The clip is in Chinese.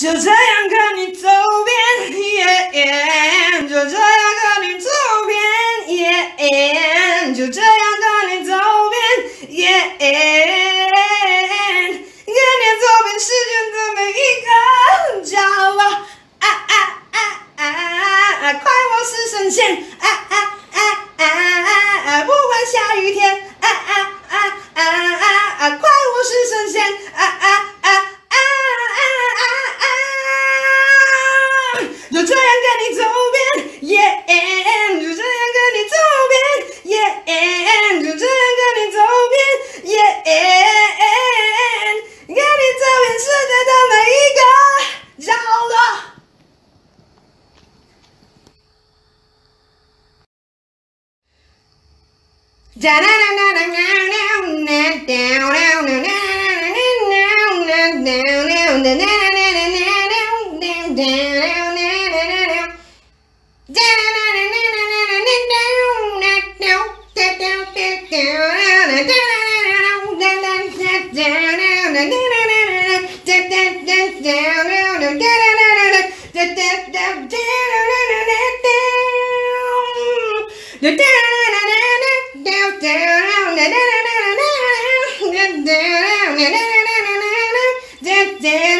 就这样跟你走遍，就这样跟你走遍，就这样跟你走遍，跟你走遍世间的每一个角落，啊啊啊啊！快活似神仙，啊啊就这样跟你走遍，就这样跟你走遍，就这样跟你走遍，跟你走遍世界的每一个角落。哒哒哒哒哒哒哒哒哒哒哒哒哒哒哒哒哒哒 down